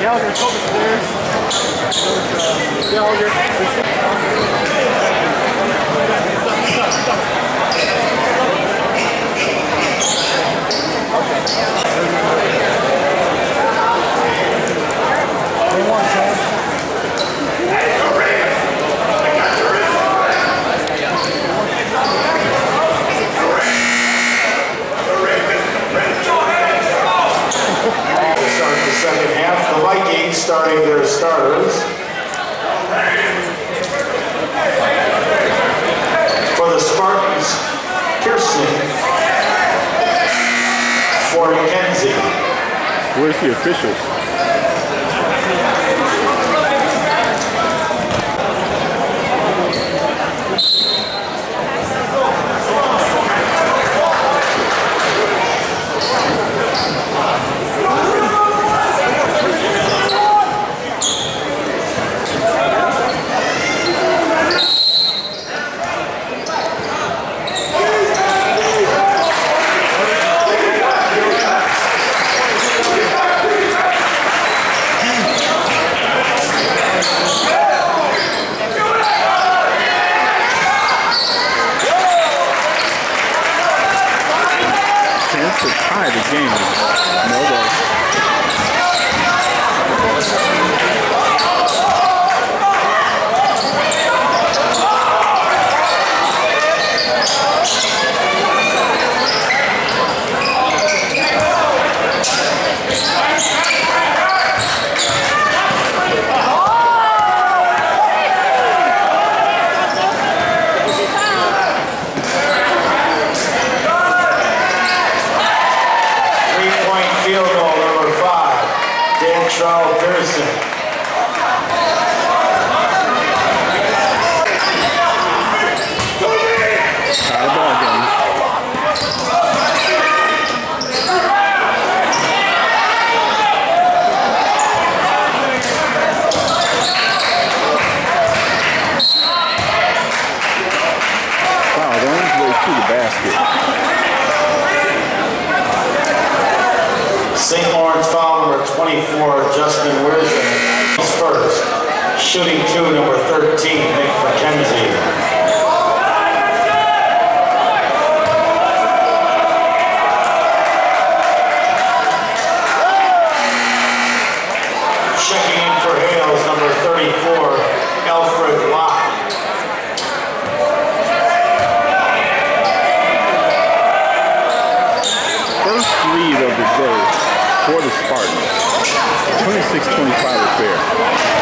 Gallagher told the stairs. Uh, Gallagher. Okay. see officials. 26-25 fair.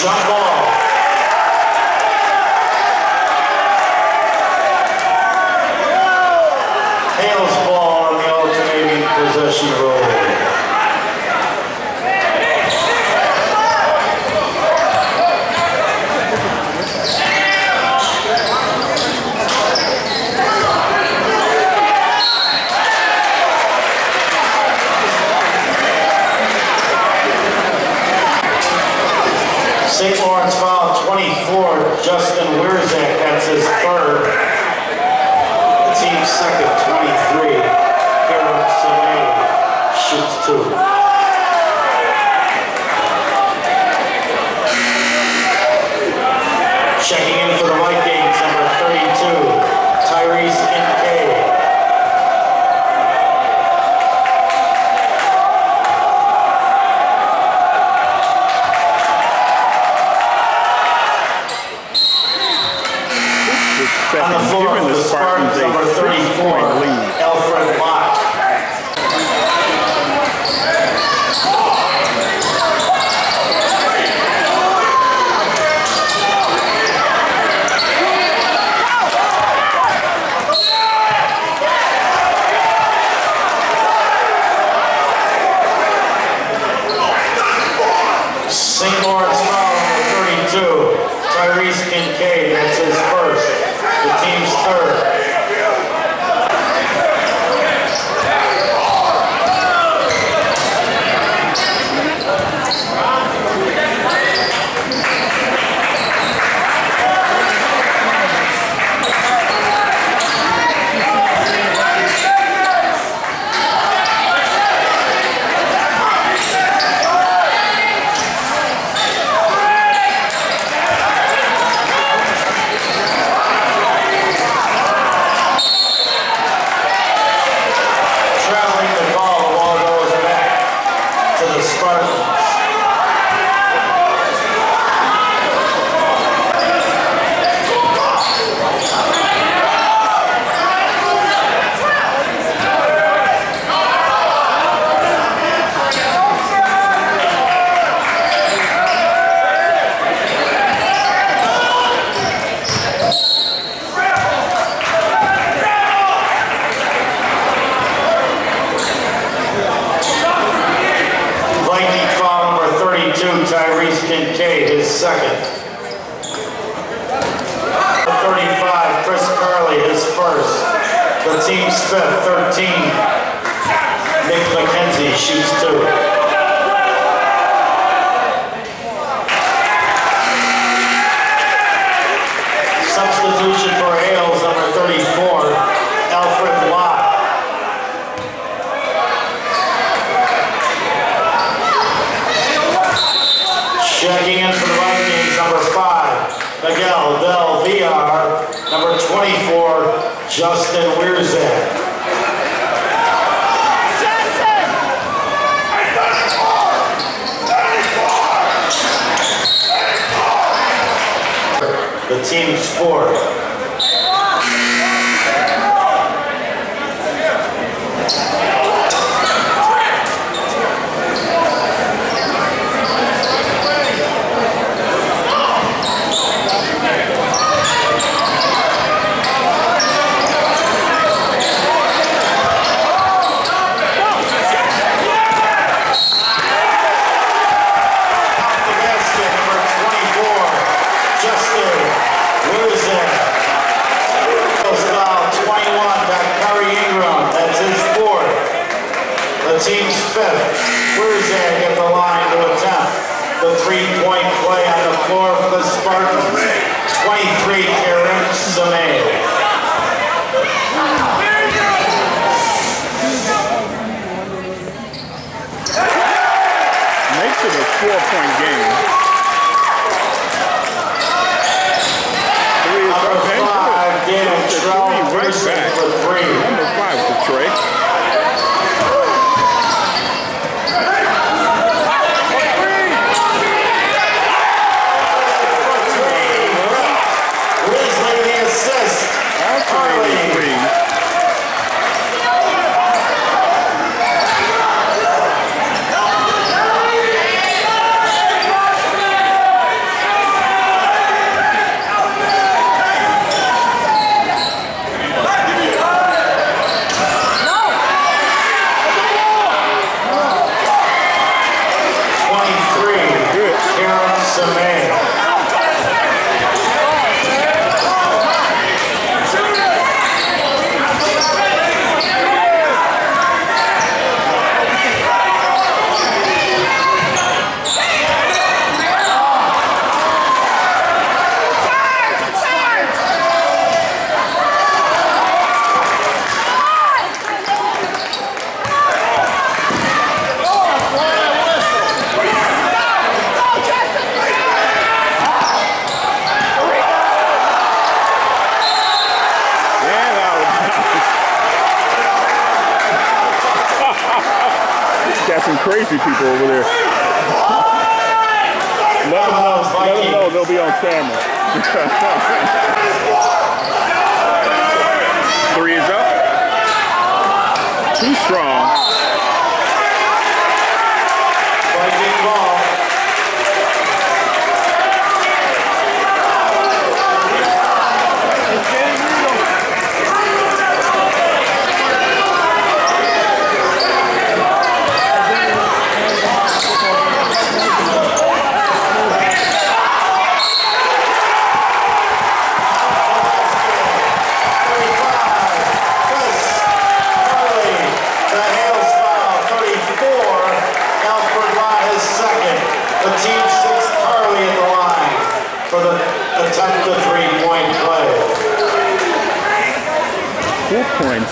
Shot St. Laurence foul 24, Justin Wierzak, that's his third. Team second, 23. Karen Sine shoots two. On the floor for the Spartans number a 34, six-point lead. Alfred Lott. St. Laurence foul number 32, Tyrese Kincaid, that's his first, team's third. Traveling the call, the ball goes back to the Spartans. Viking foul number 32, Tyrese Second. 35, Chris Curley, his first. The team's fifth, 13. Nick McKenzie shoots two. Checking in for the Vikings, number five, Miguel Del Villar. Number 24, Justin Weirzak. The team's fourth. it'll be on camera. Three is up. Too strong.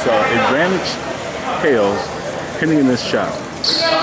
saw a Greenwich Pales pinning in this shot.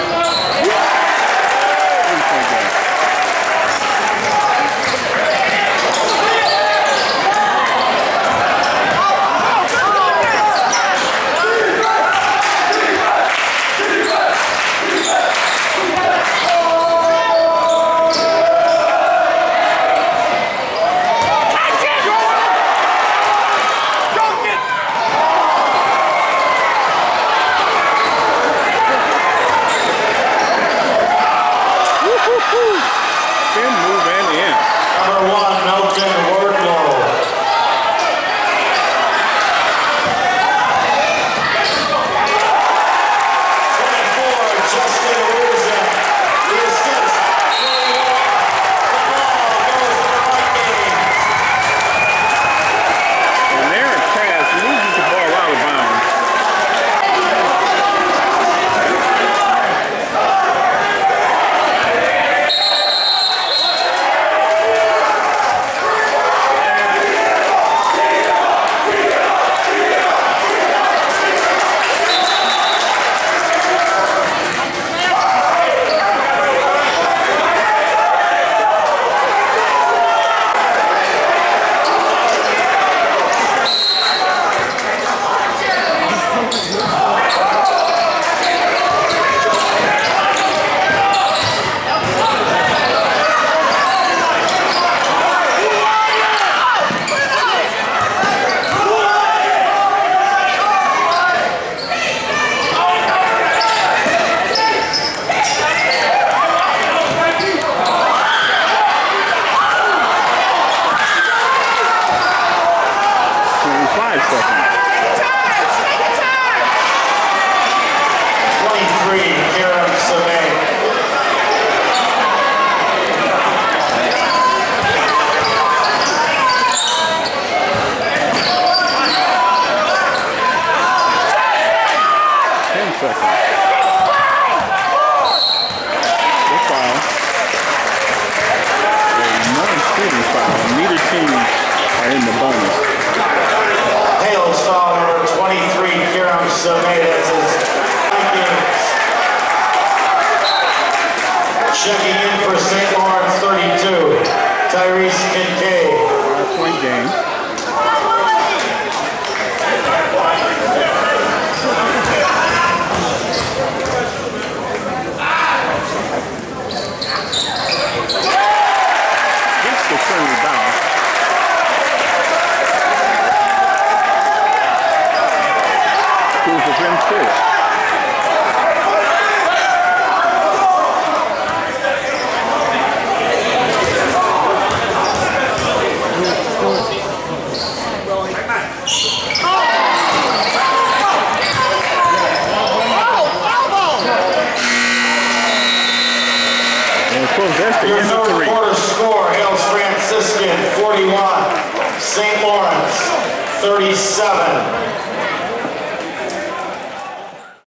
are in the buns. Hail stall number 23, Kiram Sameh. is Checking in for St. Laurence 32, Tyrese Kincaid. Cool for them too. And of course, that's the Your third quarter score, Hales Franciscan 41, St. Laurence 37.